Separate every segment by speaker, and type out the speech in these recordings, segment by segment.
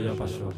Speaker 1: ya pasó.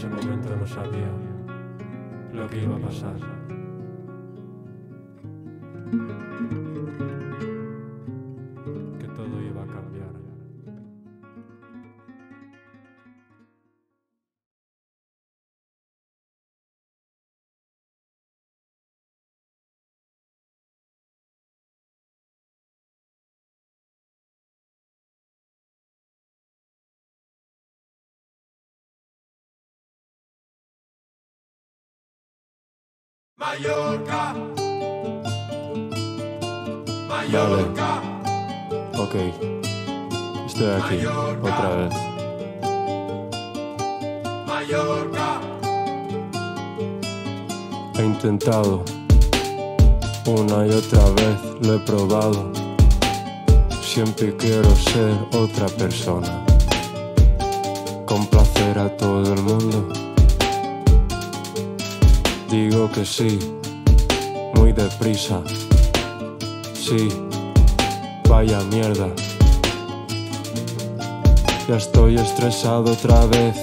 Speaker 1: Ese momento no sabía lo que iba a pasar.
Speaker 2: Mallorca,
Speaker 1: Vale,
Speaker 2: Mallorca,
Speaker 1: ok. Estoy aquí, otra vez.
Speaker 2: Mallorca,
Speaker 1: He intentado una y otra vez, lo he probado. Siempre quiero ser otra persona. Complacer a todo el mundo. Digo que sí, muy deprisa. Sí, vaya mierda. Ya estoy estresado otra vez.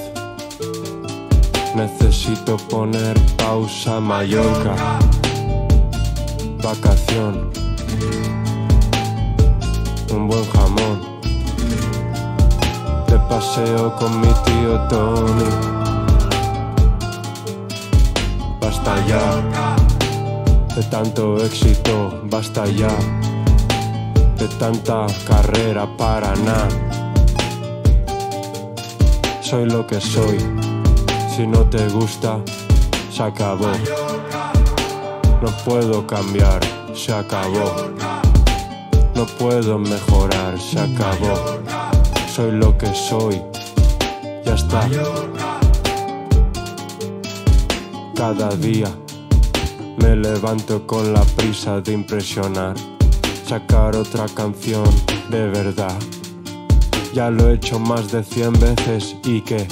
Speaker 1: Necesito poner pausa Mallorca. Vacación. Un buen jamón. De paseo con mi tío Tony. Basta ya de tanto éxito, basta ya de tanta carrera para nada. Soy lo que soy, si no te gusta, se acabó. No puedo cambiar, se acabó. No puedo mejorar, se acabó. Soy lo que soy, ya está. Cada día me levanto con la prisa de impresionar, sacar otra canción de verdad. Ya lo he hecho más de cien veces y que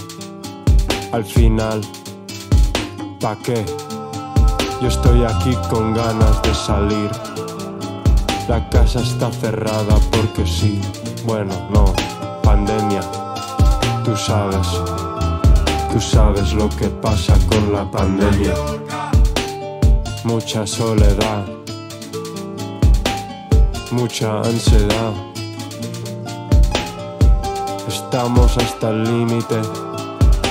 Speaker 1: al final, ¿pa' qué? Yo estoy aquí con ganas de salir. La casa está cerrada porque sí, bueno, no, pandemia. Tú sabes, tú sabes lo que pasa con la pandemia. Mucha soledad, mucha ansiedad. Estamos hasta el límite.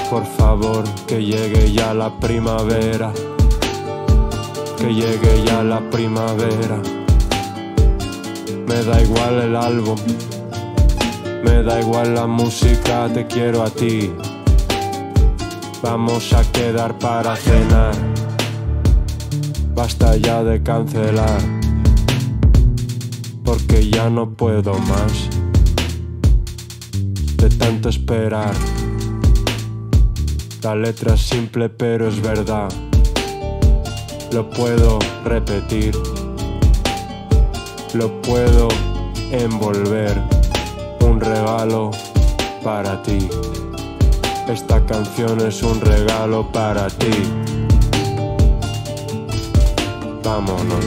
Speaker 1: Por favor, que llegue ya la primavera. Que llegue ya la primavera. Me da igual el álbum, me da igual la música, te quiero a ti. Vamos a quedar para cenar. Basta ya de cancelar, porque ya no puedo más de tanto esperar. La letra es simple pero es verdad. Lo puedo repetir lo puedo envolver. Un regalo para ti. Esta canción es un regalo para ti. Vámonos.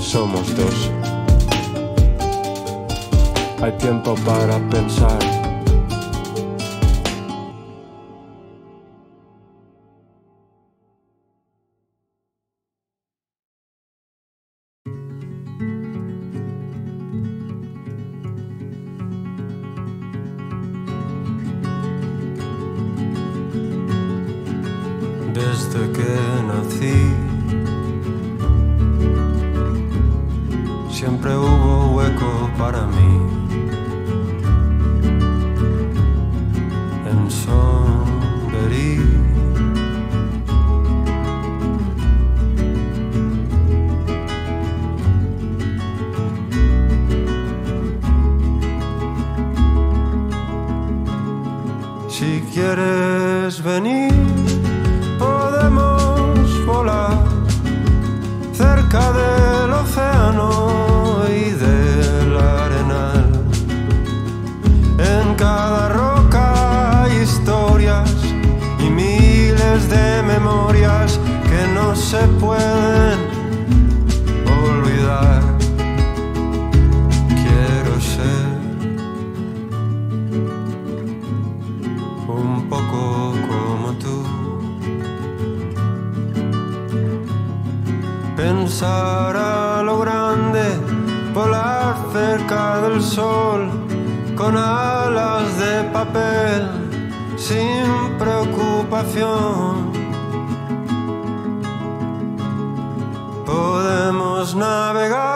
Speaker 1: Somos dos. Hay tiempo para pensar.
Speaker 3: Te invito a la torre de Calapí, Pambolí,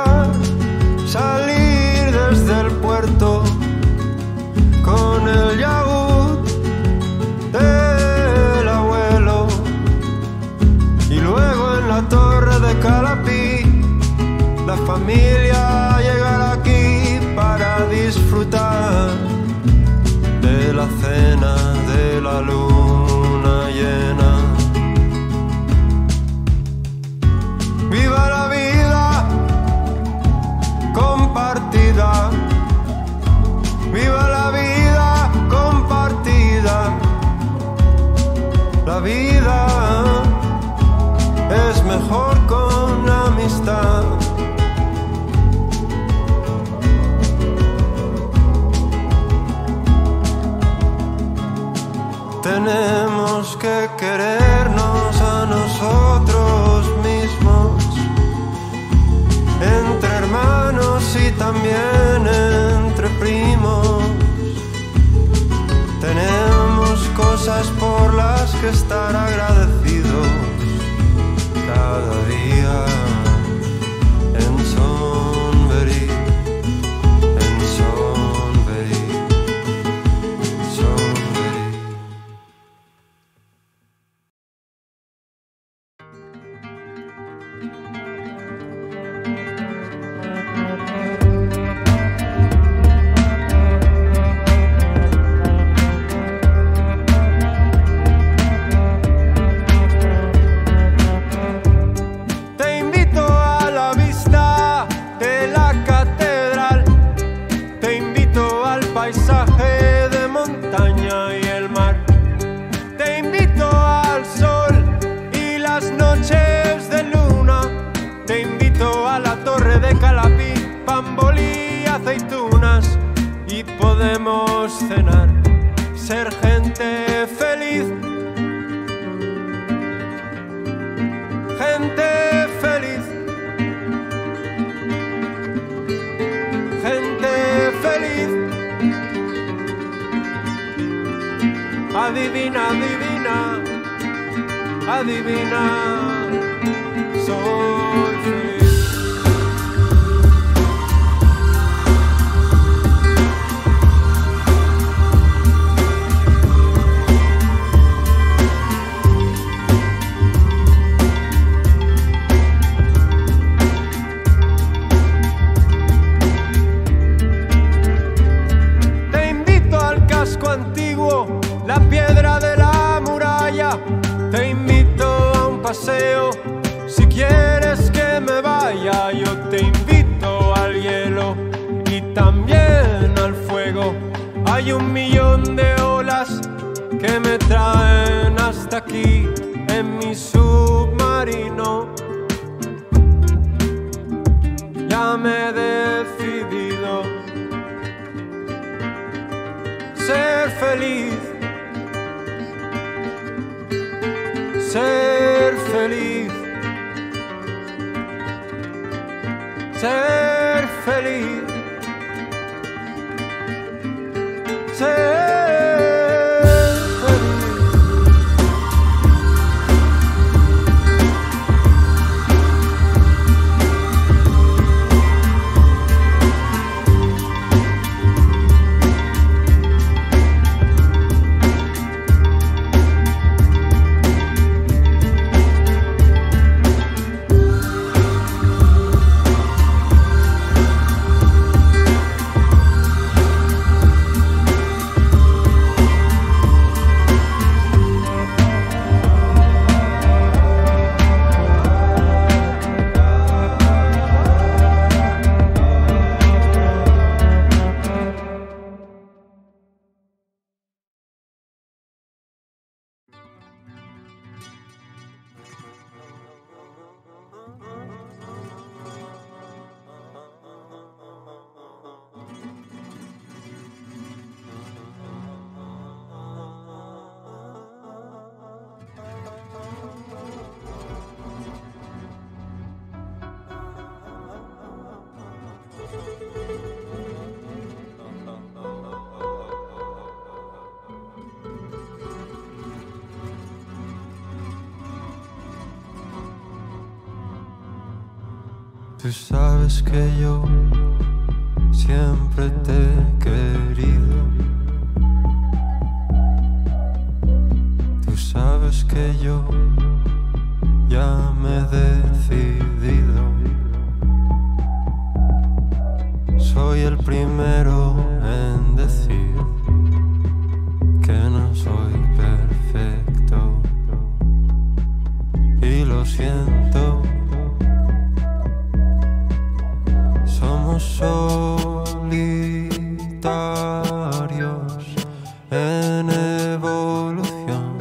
Speaker 1: en evolución.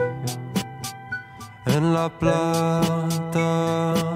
Speaker 1: En la plataforma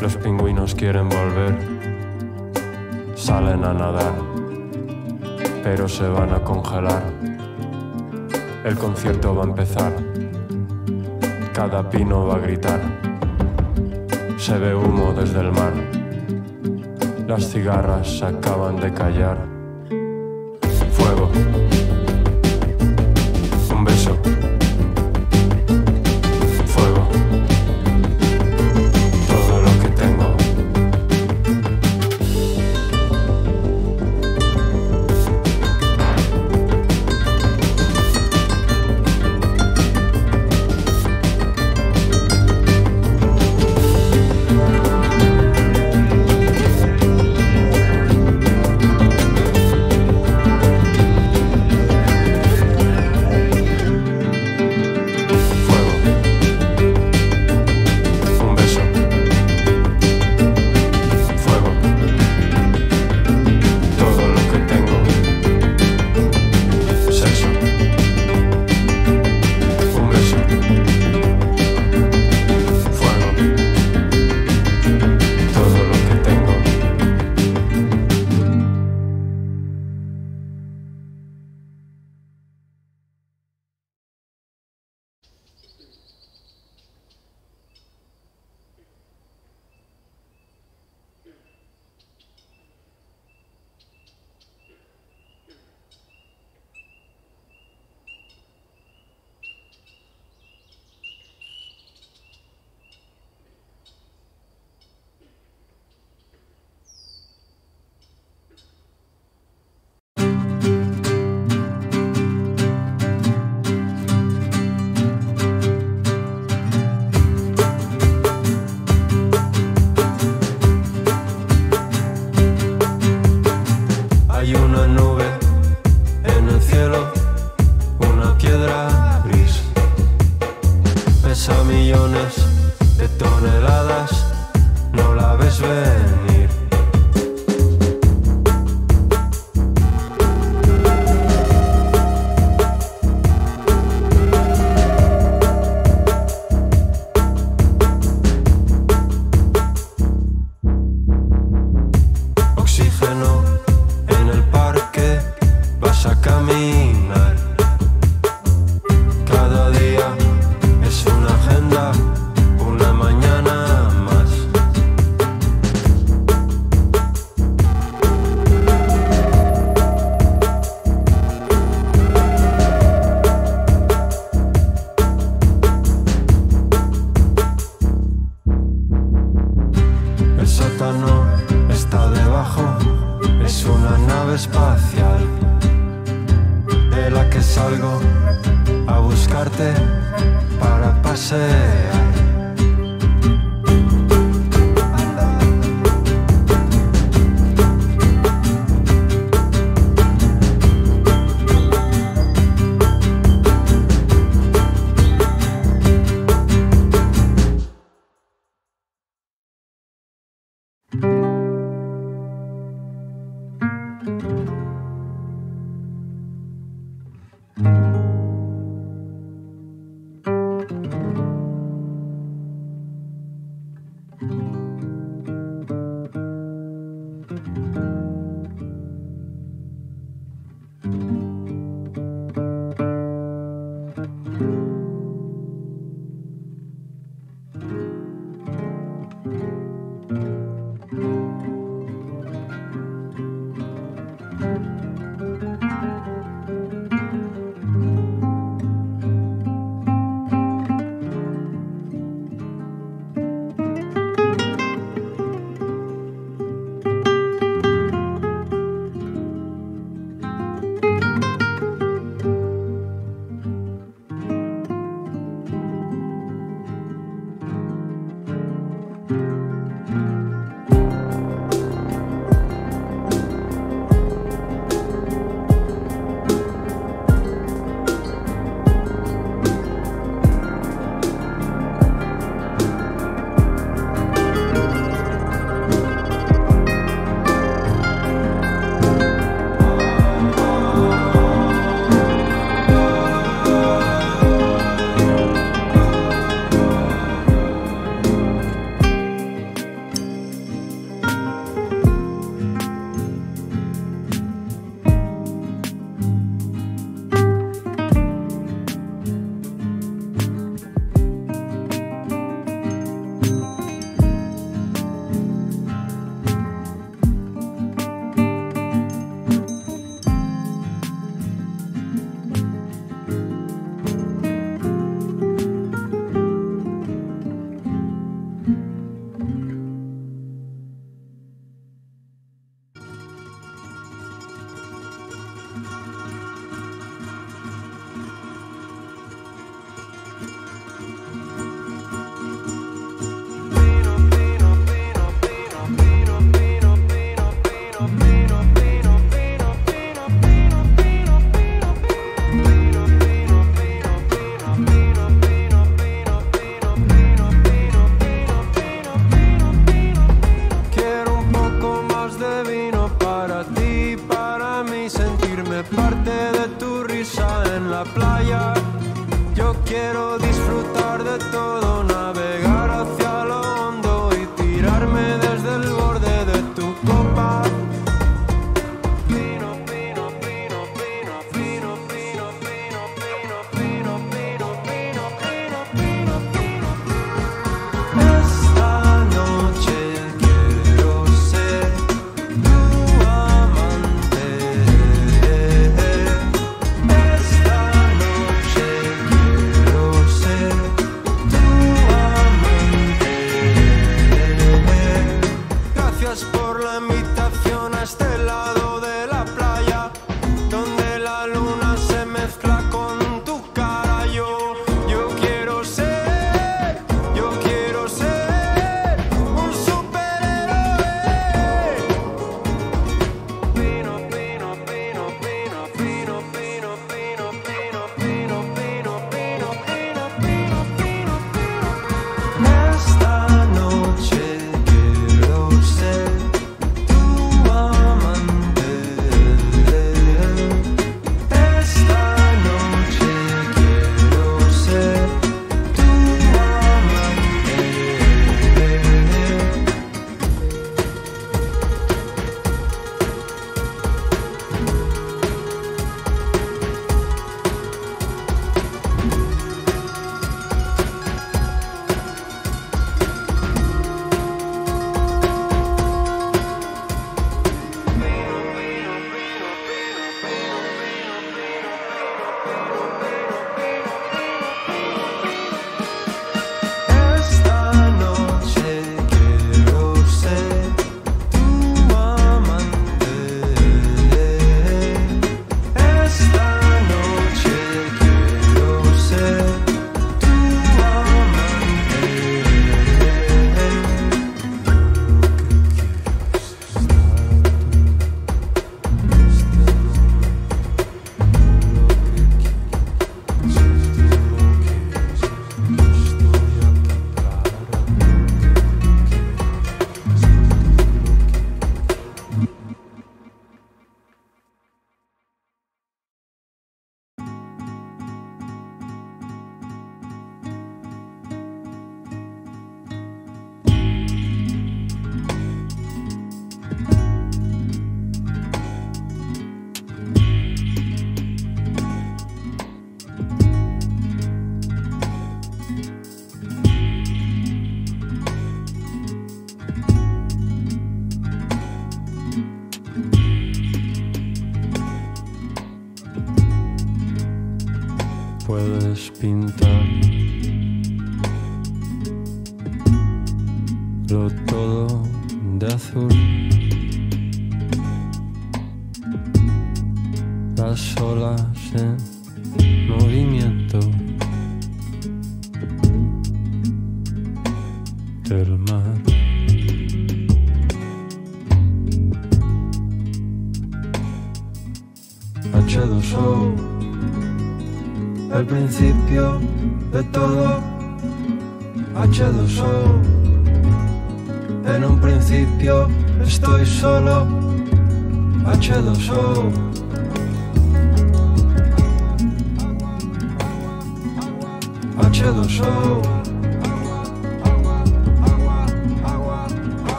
Speaker 1: Los pingüinos quieren volver, salen a nadar, pero se van a congelar. El concierto va a empezar, cada pino va a gritar. Se ve humo desde el mar, las cigarras acaban de callar.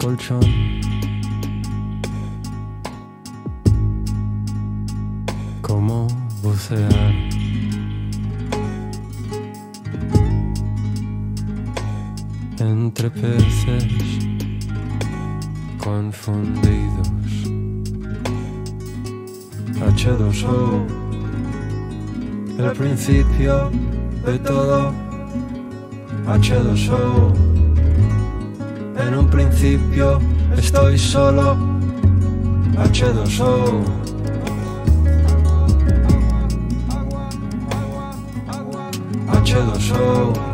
Speaker 1: Colchón. Como bucear. Entre peces confundidos. H2O, el principio de todo. H2O, en un principio estoy solo. H2O H2O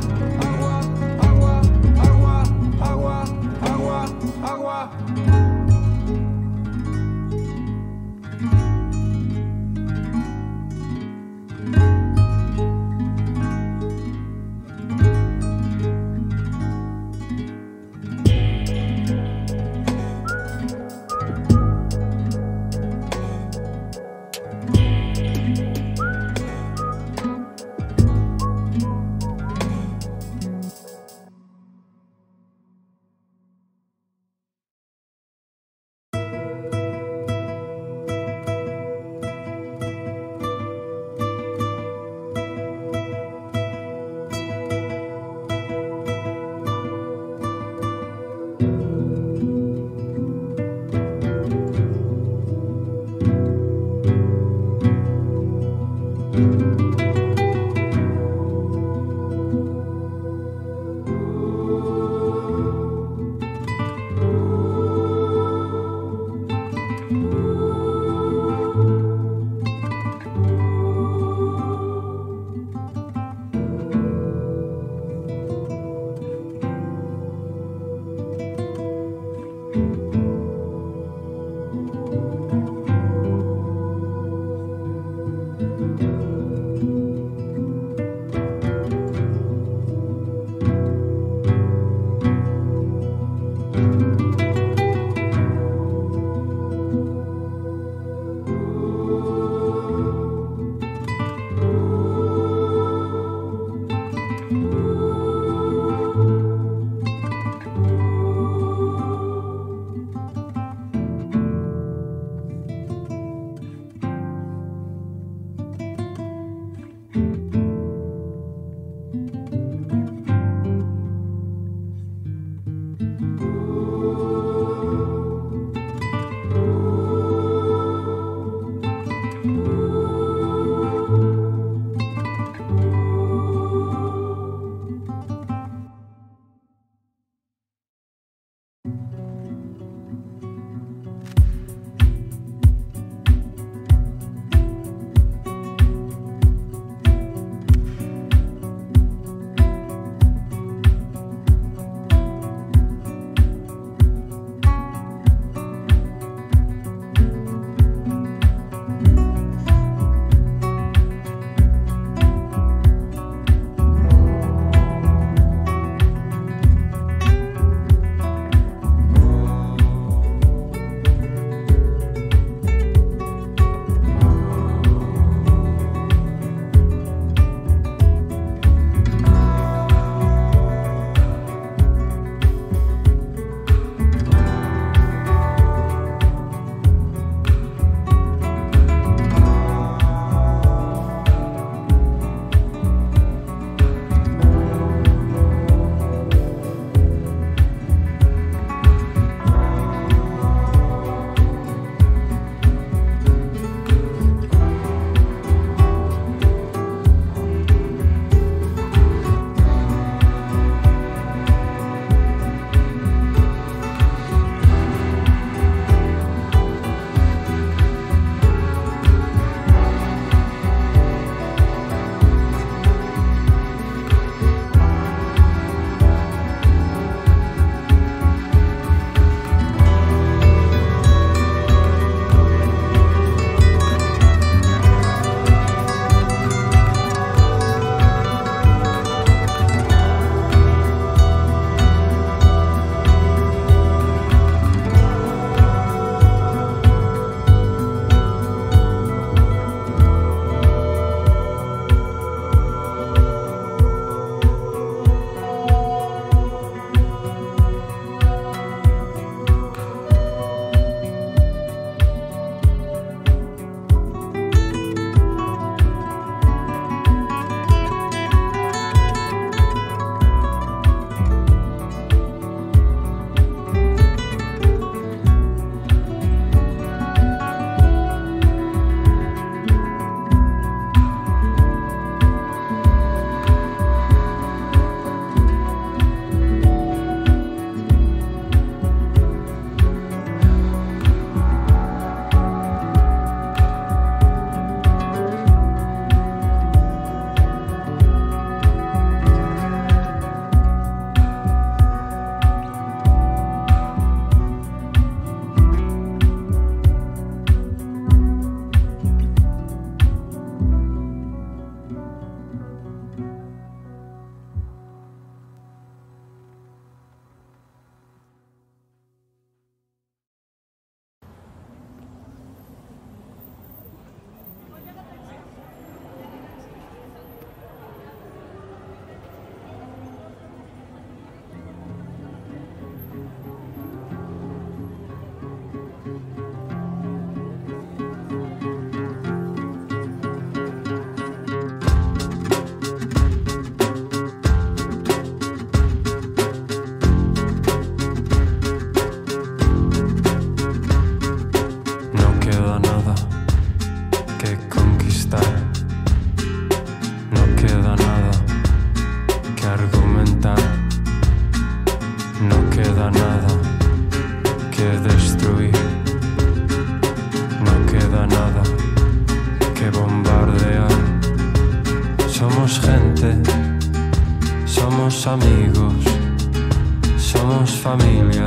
Speaker 1: somos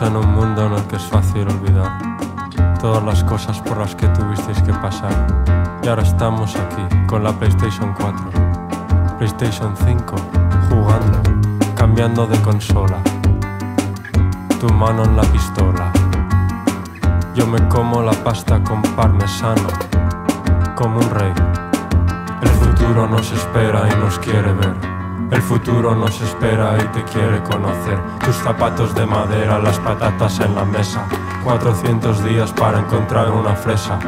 Speaker 1: En un mundo en el que es fácil olvidar todas las cosas por las que tuvisteis que pasar. Y ahora estamos aquí con la PlayStation 4, PlayStation 5, jugando, cambiando de consola. Tu mano en la pistola. Yo me como la pasta con parmesano, como un rey. El futuro nos espera y nos quiere ver. El futuro nos espera y te quiere conocer. Tus zapatos de madera, las patatas en la mesa. 400 días para encontrar una fresa.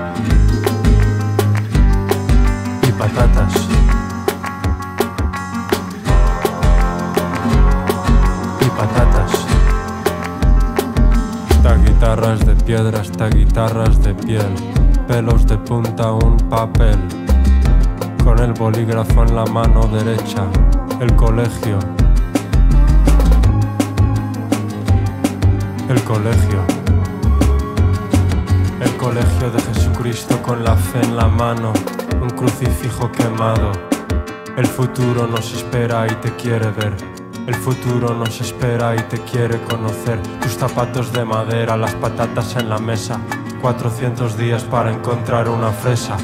Speaker 1: Y patatas. Y patatas. Esta guitarra es de piedra, esta guitarra es de piel. Pelos de punta, un papel. Con el bolígrafo en la mano derecha, el colegio. El colegio. El colegio de Jesucristo con la fe en la mano, un crucifijo quemado. El futuro nos espera y te quiere ver. El futuro nos espera y te quiere conocer. Tus zapatos de madera, las patatas en la mesa. 400 días para encontrar una fresa.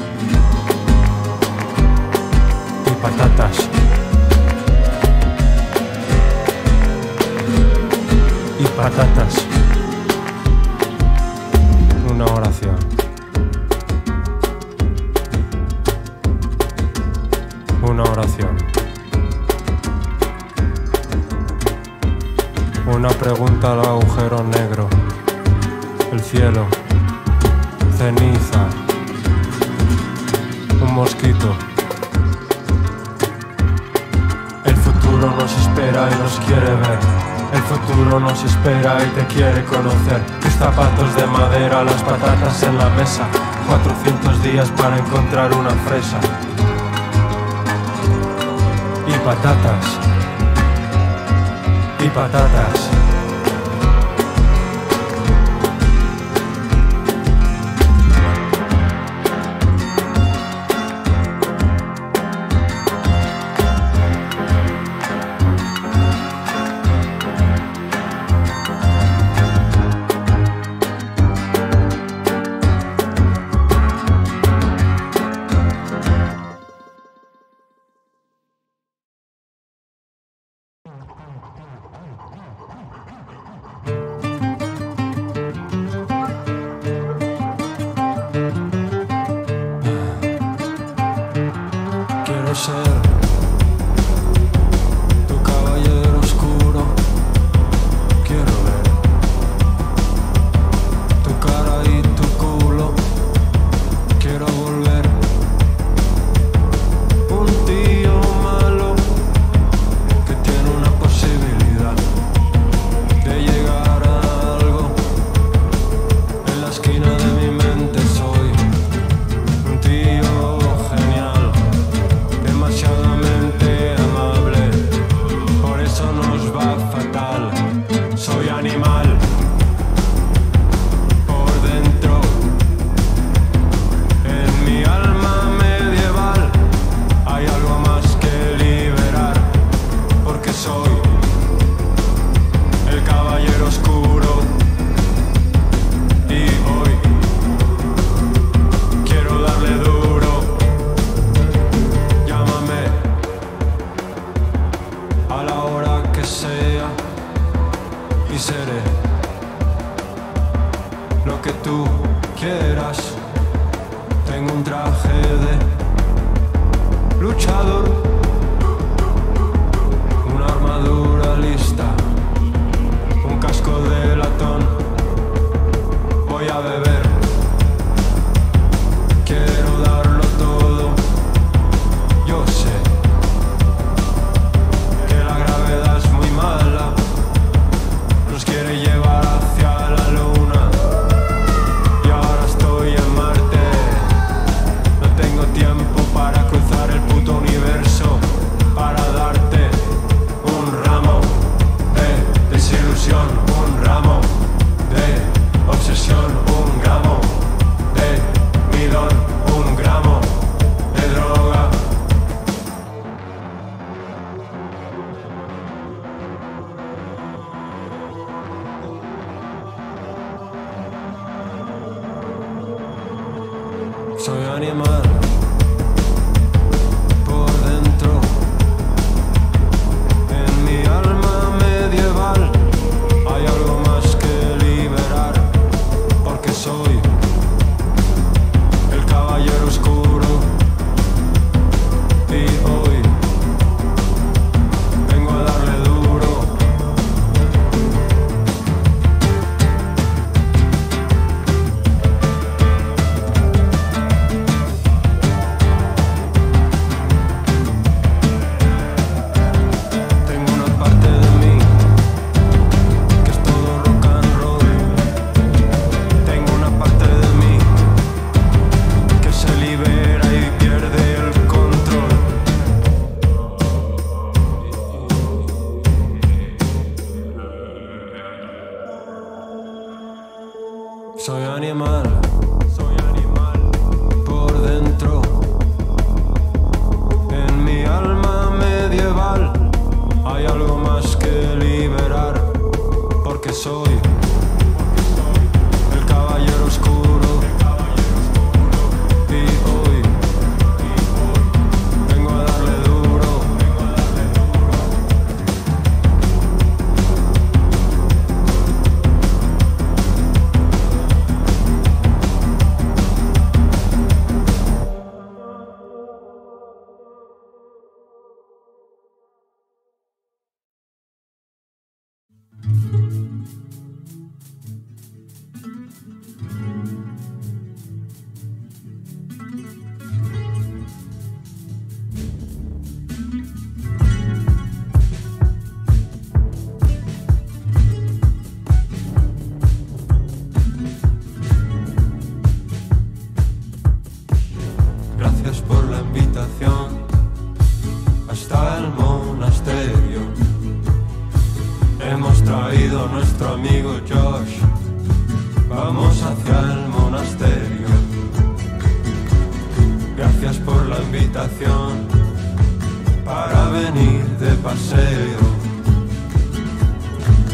Speaker 1: Paseo.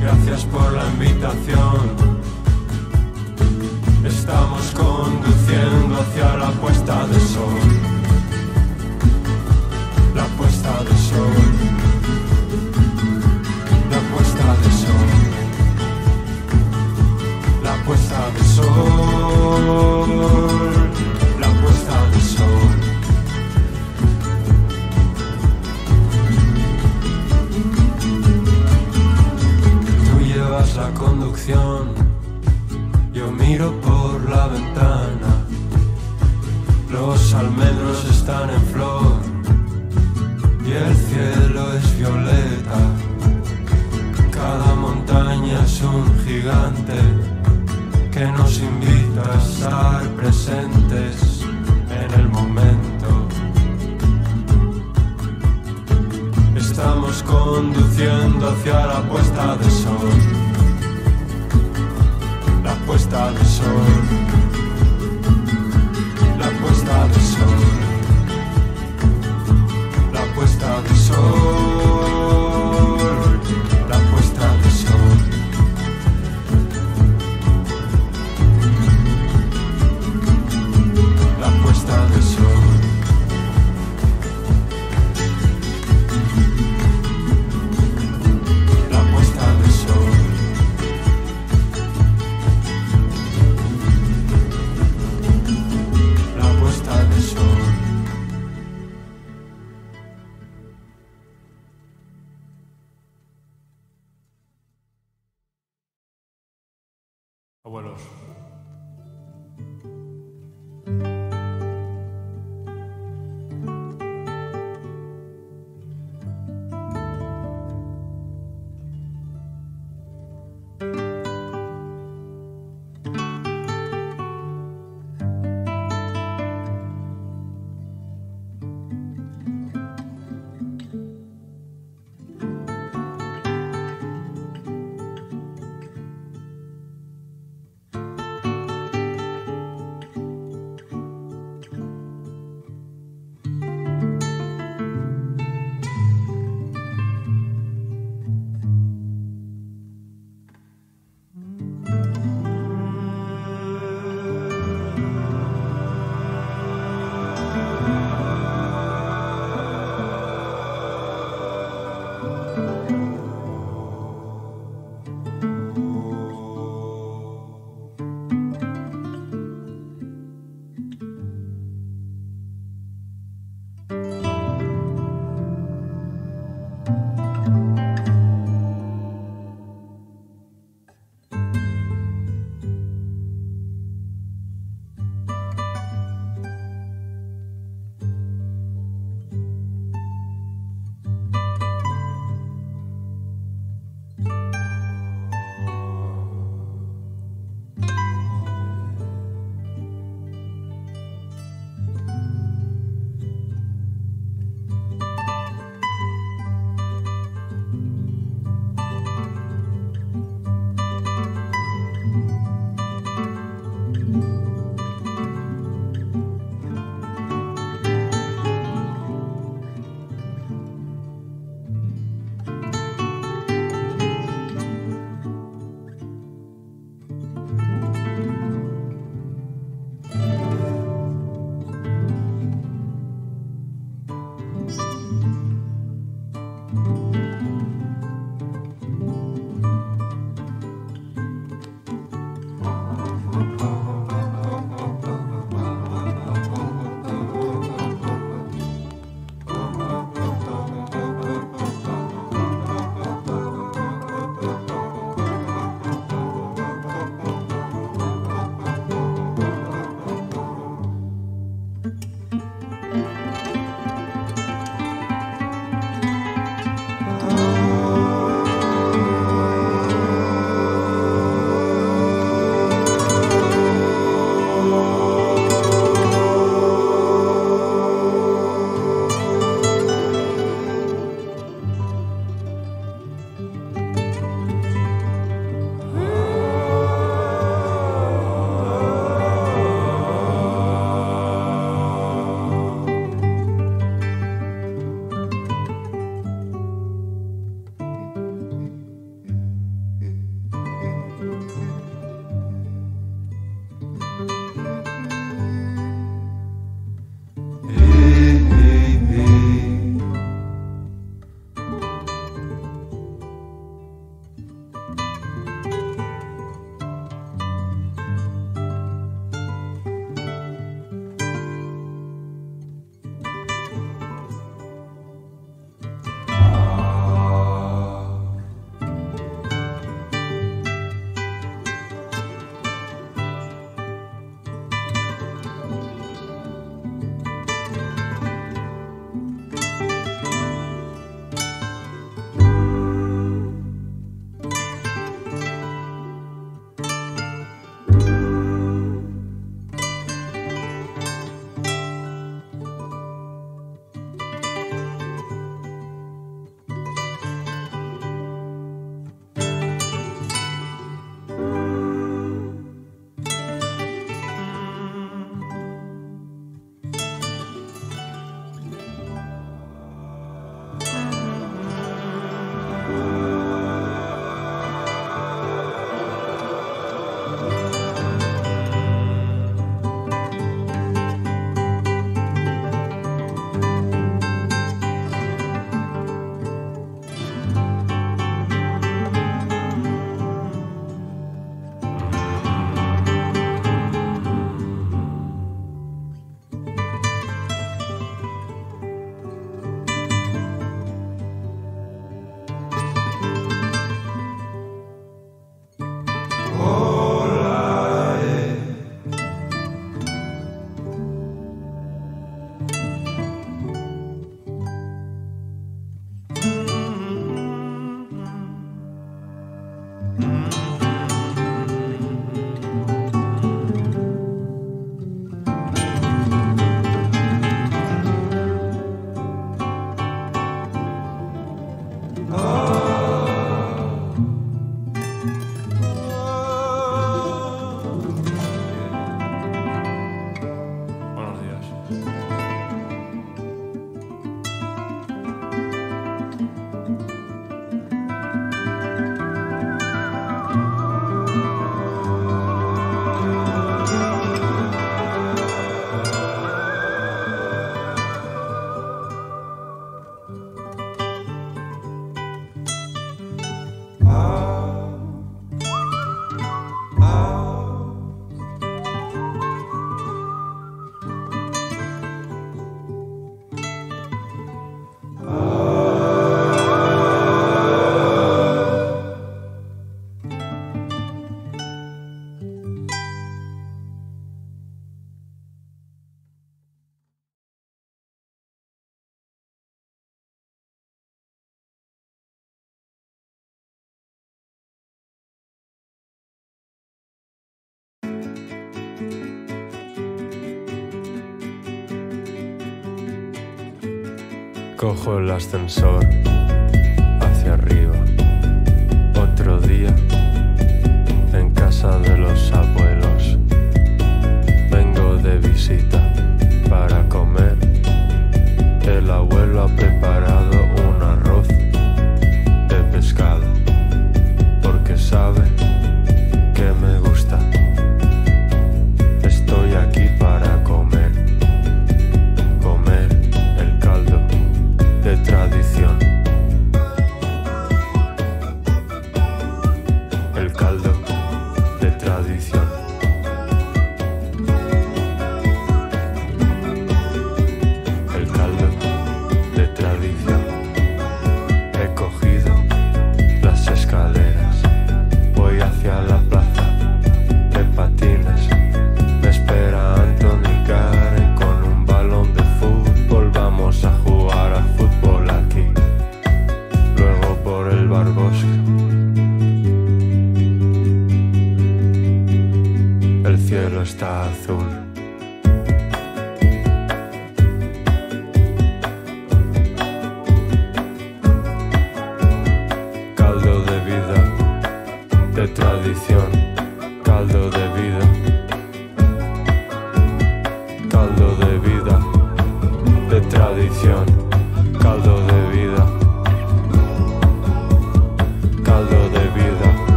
Speaker 1: Gracias por la invitación. Estamos conduciendo hacia la puesta de sol. La puesta de sol. Yo miro por la ventana. Los almendros están en flor y el cielo es violeta. Cada montaña es un gigante que nos invita a estar presentes en el momento. Estamos conduciendo hacia la puesta de sol. La puesta de sol. La puesta de sol. La puesta de sol. Cojo el ascensor hacia arriba. Otro día en casa de los abuelos. Vengo de visita para comer. El abuelo ha preparado.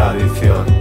Speaker 1: tradición.